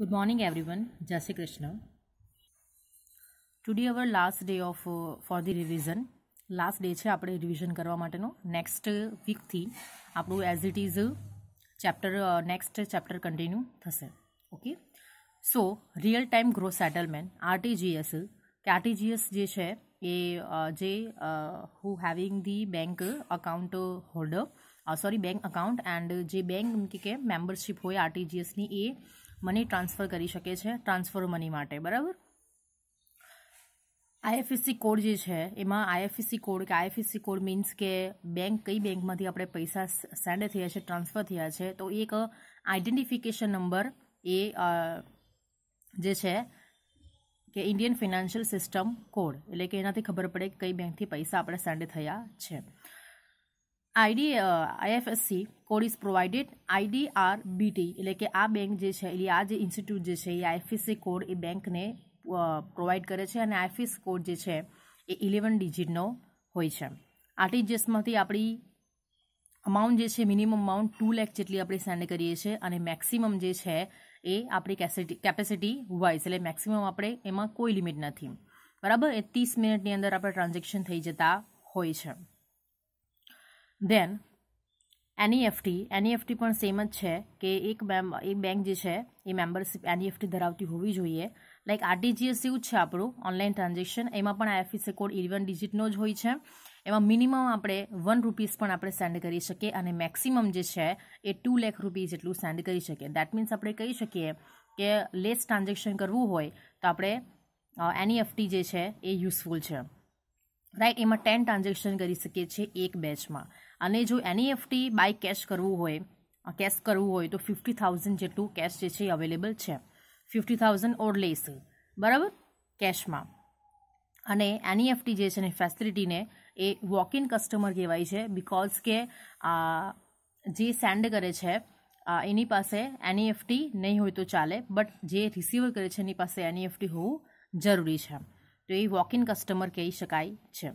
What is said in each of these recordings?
Good morning, everyone. Jai Shri Krishna. Our last day of uh, for the revision. Last day છે આપણે revision કરવા માટેનો next વીકથી આપણું as it is chapter next chapter continue થશે okay so real time gross settlement RTGS કે RTGS જે છે એ જે who having the bank account holder sorry bank account and જે બેંક કે મેમ્બરશીપ હોય આરટીજીએસની એ મની ટ્રાન્સફર કરી શકે છે ટ્રાન્સફર મની માટે, બરાબર? આઈએફએસસી કોડ જે છે, એમાં આઈએફએસસી કોડ કે આઈએફએસસી કોડ મીન્સ કે બેંક કઈ બેંકમાંથી આપણે પૈસા સેન્ડ થયા છે ટ્રાન્સફર થયા છે, તો એક આઈડેન્ટિફિકેશન નંબર એ જે છે કે ઇન્ડિયન ફિનાન્શિયલ સિસ્ટમ કોડ એટલે કે એનાથી ખબર પડે કે કઈ બેંકથી પૈસા આપણે સેન્ડ થયા છે. ID IFSC code is provided IDRBT એટલે કે આ બેંક જે છે એટલે આ જે ઇન્સ્ટિટ્યૂટ જે છે, એ આઈએફએસસી કોડ એ બેંકને પ્રોવાઈડ કરે છે અને આઈએફએસ કોડ જે છે, એ ઇલેવન ડિજિટનો હોય છે. આરટીજીએસમાંથી આપણી અમાઉન્ટ જે છે મિનિમમ અમાઉન્ટ ટુ લેખ જેટલી આપણે સેન્ડ કરીએ છીએ અને મેક્સિમમ જે છે, એ આપણી કેપેસિટી કેપેસિટી વાઇઝ એટલે મેક્સિમમ આપણે એમાં કોઈ લિમિટ નથી. બરાબર? એ ત્રીસ મિનિટની અંદર આપણે ટ્રાન્ઝેક્શન થઈ જતા હોય છે. દેન એનઈએફટી એનઈએફટી પણ સેમ જ છે કે એક મેમ એક બેંક જે છે, એ મેમ્બરશીપ એનઈએફટી ધરાવતી હોવી જોઈએ. લાઈક આરટીજીએસ એવું જ છે આપણું ઓનલાઈન ટ્રાન્ઝેક્શન એમાં પણ આઈએફએસસી કોડ ઇલેવન ડિજિટનો જ હોય છે. એમાં મિનિમમ આપણે વન રૂપીસ પણ આપણે સેન્ડ કરી શકીએ અને મેક્સિમમ જે છે, એ ટુ લેખ રૂપીસ જેટલું સેન્ડ કરી શકીએ. દેટ મીન્સ આપણે કહી શકીએ કે લેસ ટ્રાન્ઝેક્શન કરવું હોય તો આપણે એનઈએફટી જે છે, એ યુઝફુલ છે. રાઈટ એમાં ટેન ટ્રાન્ઝેક્શન કરી શકીએ છીએ એક બેચમાં અને જો એનઈએફટી બાય કેશ કરવું હોય કેશ કરવું હોય, તો ફિફ્ટી થાઉઝન્ડ જેટલું કેશ જે છે અવેલેબલ છે. ફિફ્ટી થાઉઝન્ડ ઓર લેસ બરાબર? કેશમાં અને એનઈએફટી જે છે ને ફેસિલિટીને એ વોક ઇન કસ્ટમર કહેવાય છે બિકોઝ કે જે સેન્ડ કરે છે એની પાસે એનઈએફટી નહીં હોય તો ચાલે બટ જે રિસીવર કરે છે, એની પાસે એનઈએફટી હોવું જરૂરી છે. તો એ વોક ઇન કસ્ટમર કહી શકાય છે.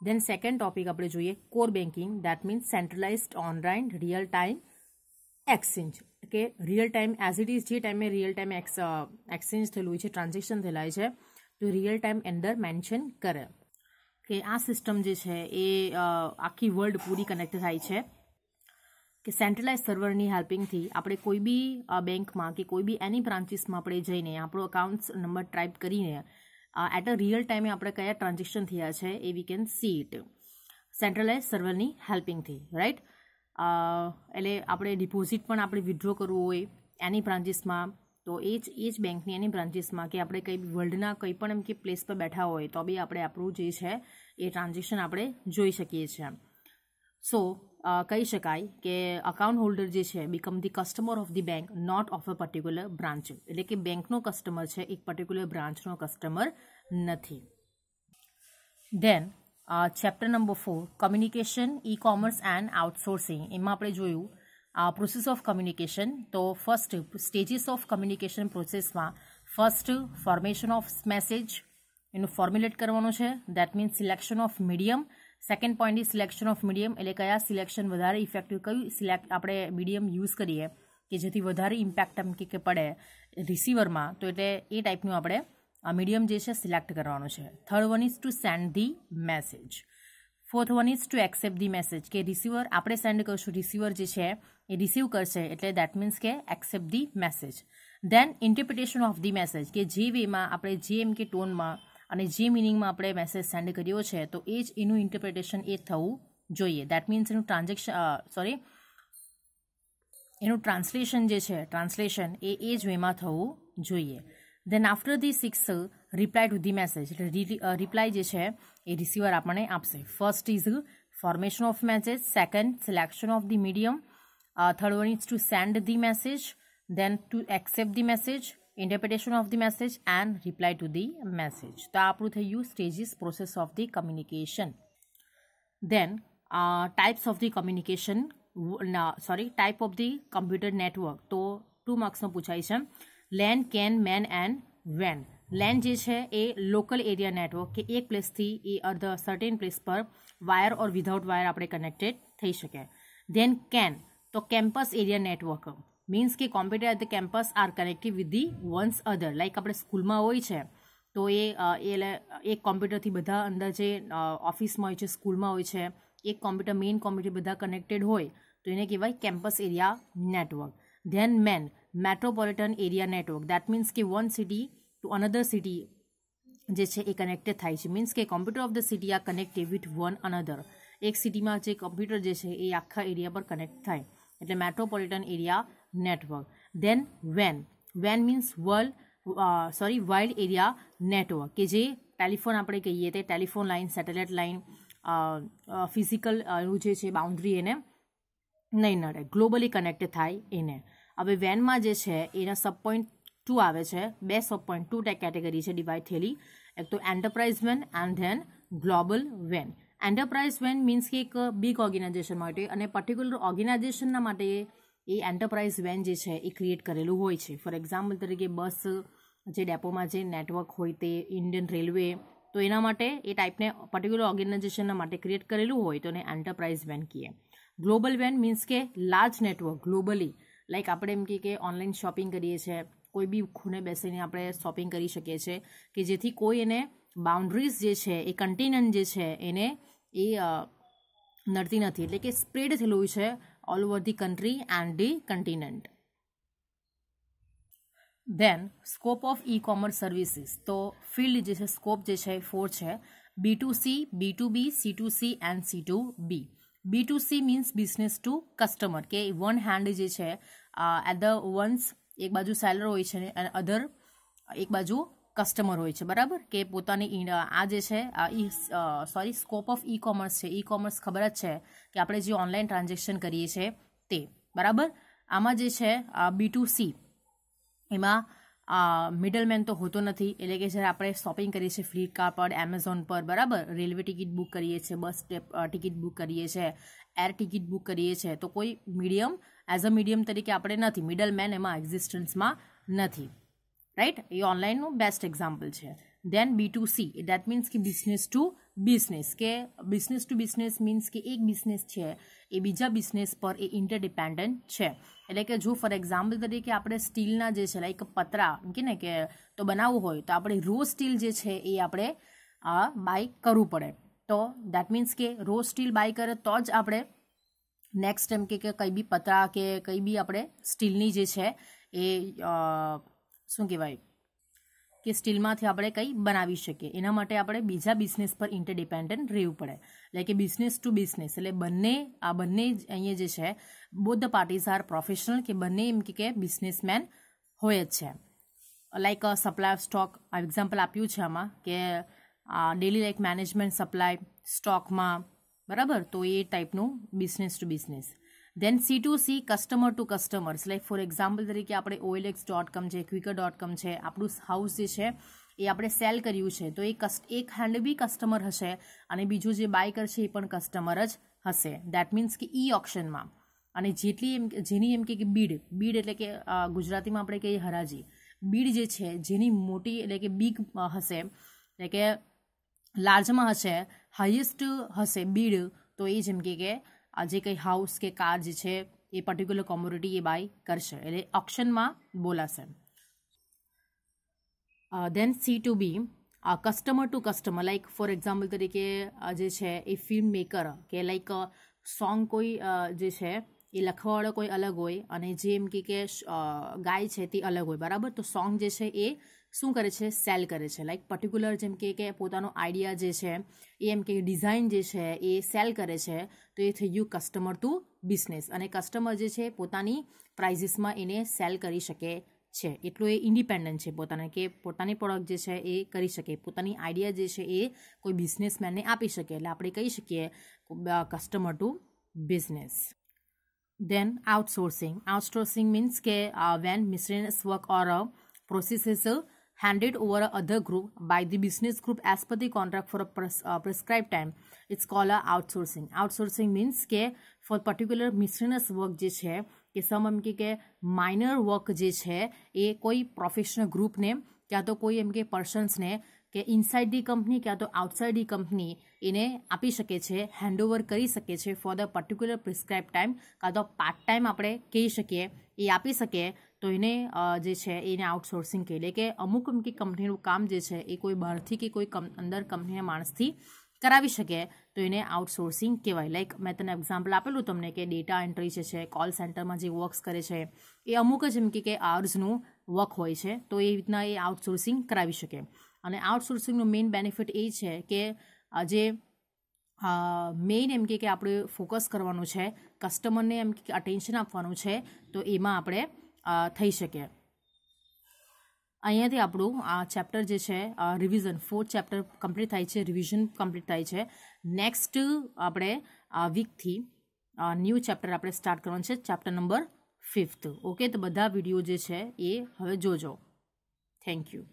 દેન સેકન્ડ ટોપિક આપણે જોઈએ core banking that means centralized online real time exchange કે real time as it is જે ટાઈમે રિયલ ટાઈમ એક્સ એક્સચેન્જ થયેલું હોય છે ટ્રાન્ઝેક્શન થયેલા છે, તો રિયલ ટાઈમ અંદર મેન્શન કરે. કે આ સિસ્ટમ જે છે, એ આખી વર્લ્ડ પૂરી કનેક્ટ થાય છે. કે સેન્ટ્રલાઇઝ સર્વરની હેલ્પિંગથી આપણે કોઈ બી બેંકમાં કે કોઈ બી એની બ્રાન્ચીસમાં આપણે જઈને આપણો અકાઉન્ટ નંબર ટાઈપ કરીને એટ અ રિયલ ટાઈમે આપણે કયા ટ્રાન્ઝેક્શન થયા છે એ we can see it centralize સર્વરની હેલ્પિંગથી રાઈટ એટલે આપણે ડિપોઝિટ પણ આપણે વિડ્રો કરવું હોય એની બ્રાન્ચીસમાં તો એ જ એ જ બેંકની એની બ્રાન્ચીસમાં કે આપણે કંઈ વર્લ્ડના કંઈ પણ એમ કે પ્લેસ પર બેઠા હોય તો બી આપણે આપણું જે છે એ ટ્રાન્ઝેક્શન આપણે જોઈ શકીએ છીએ. સો કહી શકાય કે અકાઉન્ટ હોલ્ડર જે છે become the customer of the bank not of a particular branch એટલે કે બેંકનો કસ્ટમર છે, એક પર્ટિક્યુલર બ્રાન્ચનો કસ્ટમર નથી. Then chapter number four communication e commerce and outsourcing એમાં આપણે જોયું પ્રોસેસ ઓફ કમ્યુનિકેશન તો ફર્સ્ટ સ્ટેજીસ ઓફ કમ્યુનિકેશન પ્રોસેસમાં ફર્સ્ટ ફોર્મેશન ઓફ મેસેજ એનું ફોર્મ્યુલેટ કરવાનું છે. That means selection of medium second point is selection of medium એટલે કયા સિલેક્શન વધારે ઇફેક્ટિવ કયું સિલેક્ટ આપણે મીડિયમ યુઝ કરીએ કે જેથી વધારે ઇમ્પેક્ટ એમ કે પડે રિસીવરમાં તો એટલે એ ટાઈપનું આપણે મીડિયમ જે છે સિલેક્ટ કરવાનું છે. Third one is to send the message fourth one is to accept the message કે રિસીવર આપણે સેન્ડ કરશું રિસીવર જે છે એ રિસીવ કરશે, એટલે દેટ મીન્સ કે accept the message then interpretation of the message કે જે વેમાં આપણે જે એમ કે ટોનમાં અને જે મિનિંગમાં આપણે મેસેજ સેન્ડ કર્યો છે, તો એ જ એનું ઇન્ટરપ્રિટેશન એ થવું જોઈએ. દેટ મીન્સ એનું ટ્રાન્ઝેક્શન સોરી એનું ટ્રાન્સલેશન જે છે ટ્રાન્સલેશન એ એ જ વેમાં થવું જોઈએ. Then after the six reply to the message reply જે છે, એ રિસીવર આપણને આપશે. First is formation of message second selection of the medium third one is to send the message then to accept the message interpretation of the message and reply to the message તો આપણું થયું stages process of the communication then types of the communication sorry type of the computer network તો two માર્ક્સમાં પૂછાય છે. LAN CAN MAN and વેન LAN જે છે એ લોકલ એરિયા નેટવર્ક કે એક પ્લેસથી એ અર્ધ સર્ટેન પ્લેસ પર વાયર ઓર વિધાઉટ વાયર આપણે કનેક્ટેડ થઈ શકે. દેન કેન તો કેમ્પસ એરિયા નેટવર્ક મીન્સ કે computer at the campus are connective with the ones other like આપણે સ્કૂલમાં હોય છે, તો એ એટલે એક કોમ્પ્યુટરથી બધા અંદર જે ઓફિસમાં હોય છે, સ્કૂલમાં હોય છે, એક કોમ્પ્યુટર મેઇન કોમ્પ્યુટર બધા કનેક્ટેડ હોય, તો એને કહેવાય campus area network then MAN metropolitan area network that means કે one city to another city જે છે એ કનેક્ટેડ થાય છે. મીન્સ કે computer of the city are connected with one another એક સિટીમાં જે કોમ્પ્યુટર જે છે એ આખા એરિયા પર કનેક્ટ થાય. એટલે metropolitan area network then when when means world sorry wild area network કે જે ટેલિફોન આપણે કહીએ તે telephone line satellite line physical જે છે બાઉન્ડ્રી એને નહીં નડે. ગ્લોબલી કનેક્ટ થાય એને. હવે વેનમાં જે છે, એના સબ પોઈન્ટ ટુ આવે છે. બે સબ પોઈન્ટ ટુ કેટેગરી છે ડિવાઈડ થયેલી. એક તો enterprise van and then global van enterprise van means કે એક બિગ ઓર્ગેનાઇઝેશન માટે અને પર્ટિક્યુલર ઓર્ગેનાઇઝેશનના માટે એ એન્ટરપ્રાઇઝ વેન જે છે એ ક્રિએટ કરેલું હોય છે. ફોર એક્ઝામ્પલ તરીકે બસ જે ડેપોમાં જે નેટવર્ક હોય તે ઇન્ડિયન રેલવે તો એના માટે એ ટાઈપને પર્ટિક્યુલર ઓર્ગેનાઇઝેશનના માટે ક્રિએટ કરેલું હોય તો એને એન્ટરપ્રાઇઝ વેન કહીએ. ગ્લોબલ વેન મીન્સ કે લાર્જ નેટવર્ક ગ્લોબલી લાઈક આપણે એમ કે ઓનલાઈન શોપિંગ કરીએ છીએ, કોઈ બી ખૂણે બેસીને આપણે શોપિંગ કરી શકીએ છીએ, કે જેથી કોઈ એને બાઉન્ડ્રીઝ જે છે, એ કન્ટિનન્ટ જે છે, એને એ નડતી નથી. એટલે કે સ્પ્રેડ થયેલું છે all over the country and the continent then scope of e commerce services તો ફિલ્ડ જે છે સ્કોપ જે છે ફોર છે. B to C B to B C to C and C to B B to C means business to customer કે one hand જે છે at the once એક બાજુ સેલર હોય છે અને અધર એક બાજુ કસ્ટમર હોય છે, બરાબર? કે પોતાની આ જે છે sorry scope of e commerce છે. ઈ કોમર્સ ખબર જ છે કે આપણે જે ઓનલાઈન ટ્રાન્ઝેક્શન કરીએ છીએ તે, બરાબર? આમાં જે છે બી ટુ સી એમાં મિડલમેન તો હોતો નથી. એટલે કે જ્યારે આપણે શોપિંગ કરીએ છીએ ફ્લિપકાર્ટ પર એમેઝોન પર, બરાબર? રેલવે ટિકિટ બુક કરીએ છીએ, બસ ટિકિટ બુક કરીએ છીએ એર ટિકિટ બુક કરીએ છીએ. તો કોઈ મીડિયમ એઝ અ મીડિયમ તરીકે આપણે નથી. મિડલમેન એમાં એક્ઝિસ્ટન્સમાં નથી. રાઈટ એ ઓનલાઈનનું બેસ્ટ એક્ઝામ્પલ છે. Then B to C that means કે બિઝનેસ ટુ બિઝનેસ કે બિઝનેસ ટુ બિઝનેસ મીન્સ કે એક બિઝનેસ છે. એ બીજા બિઝનેસ પર એ ઇન્ટરડિપેન્ડન્ટ છે. એટલે કે જો ફોર એક્ઝામ્પલ તરીકે આપણે સ્ટીલના જે છે લાઈક પતરા કે ને કે તો બનાવવું હોય, તો આપણે રો સ્ટીલ જે છે એ આપણે બાય કરવું પડે. તો દેટ મીન્સ કે રો સ્ટીલ બાય કરે તો જ આપણે નેક્સ્ટ એમ કે કંઈ બી પતરા કે કંઈ બી આપણે સ્ટીલની જે છે એ શું કહેવાય? કે સ્ટીલમાંથી આપણે કંઈ બનાવી શકીએ. એના માટે આપણે બીજા બિઝનેસ પર ઇન્ટરડિપેન્ડન્ટ રહેવું પડે. એટલે કે બિઝનેસ ટુ બિઝનેસ એટલે બંને, આ બંને અહીંયા જે છે both the parties are professional કે બંને એમ કે બિઝનેસમેન હોય જ છે. લાઈક સપ્લાય ઓફ સ્ટોક આ એક્ઝામ્પલ આપ્યું છે આમાં કે ડેલી લાઈક મેનેજમેન્ટ સપ્લાય સ્ટોકમાં બરાબર? તો એ ટાઈપનું business to business then C to C customer to customers like for example તરીકે આપણે ઓએલએક્સ ડોટ કોમ છે ક્વિકર ડોટ કોમ છે, આપણું હાઉસ જે છે, એ આપણે સેલ કર્યું છે. તો એ કસ્ટ એક હેન્ડ બી કસ્ટમર હશે અને બીજું જે બાય કરશે એ પણ કસ્ટમર જ હશે. દેટ મીન્સ કે ઈ ઓપ્શનમાં અને જેટલી એમ જેની એમ કે બીડ બીડ એટલે કે ગુજરાતીમાં આપણે કહીએ હરાજી. બીડ જે છે, જેની મોટી એટલે કે બિગ હશે, એટલે કે લાર્જમાં હશે હાઈએસ્ટ હશે બીડ તો એ જેમ કે જે કંઈ હાઉસ કે કાર જે છે, એ પર્ટિક્યુલર કોમોડિટી એ બાય કરશે. એટલે ઓપ્શનમાં બોલાશે. Then C to B customer to customer like for example તરીકે જે છે, એ ફિલ્મ મેકર કે લાઈક સોંગ કોઈ જે છે, એ લખવાવાળો કોઈ અલગ હોય અને જે એમ કે ગાય છે તે અલગ હોય. બરાબર? તો સોંગ જે છે એ શું કરે છે? સેલ કરે છે. લાઈક પર્ટિક્યુલર જેમ કે કે પોતાનો આઈડિયા જે છે, એ એમ કે ડિઝાઇન જે છે, એ સેલ કરે છે, તો એ થઈ ગયું કસ્ટમર ટુ બિઝનેસ અને કસ્ટમર જે છે, પોતાની પ્રાઇઝીસમાં એને સેલ કરી શકે છે. એટલું એ ઇન્ડિપેન્ડન્ટ છે પોતાને, કે પોતાની પ્રોડક્ટ જે છે, એ કરી શકે. પોતાની આઈડિયા જે છે, એ કોઈ બિઝનેસમેનને આપી શકે. એટલે આપણે કહી શકીએ customer to business then outsourcing outsourcing means કે when when work or or uh, handed over a other group by the business group as per the contract for a pres uh, prescribed time it's called a outsourcing outsourcing means કે for particular miscellaneous work જે છે કે સમ એમ કે minor work જે છે એ કોઈ professional ગ્રુપને ક્યાં તો કોઈ એમ કે પર્સન્સને કે ઇનસાઇડ ધી કંપની ક્યાં તો આઉટસાઇડ ધી કંપની એને આપી શકે છે હેન્ડઓવર કરી શકે છે for the particular prescribe time કાં તો પાર્ટ ટાઈમ આપણે કહી શકીએ એ આપી શકે તો એને જે છે, એને આઉટસોર્સિંગ કહે. એટલે કે અમુક અમુક કંપનીનું કામ જે છે, એ કોઈ બહારથી કે કોઈ અંદર કંપનીના માણસથી કરાવી શકે, તો એને આઉટસોર્સિંગ કહેવાય. લાઈક મેં તને એક્ઝામ્પલ આપેલું તમને કે ડેટા એન્ટ્રી જે છે કોલ સેન્ટરમાં જે વર્ક્સ કરે છે, એ અમુક જ એમ કે આવર્સનું વર્ક હોય છે, તો એ રીતના એ આઉટસોર્સિંગ કરાવી શકે. અને આઉટસોર્સિંગનું મેઇન બેનિફિટ એ છે કે જે મેઇન એમ કે આપણે ફોકસ કરવાનું છે કસ્ટમરને એમ કે અટેન્શન આપવાનું છે, તો એમાં આપણે થઈ શકે. અહીંયાથી આપણું આ ચેપ્ટર જે છે રિવિઝન ફોર્થ ચેપ્ટર કમ્પ્લીટ થાય છે રિવિઝન કમ્પ્લીટ થાય છે. નેક્સ્ટ આપણે વીકથી ન્યૂ ચેપ્ટર આપણે સ્ટાર્ટ કરવાનું છે ચેપ્ટર નંબર ફિફ્થ ઓકે તો બધા વીડિયો જે છે એ હવે જોજો. Thank you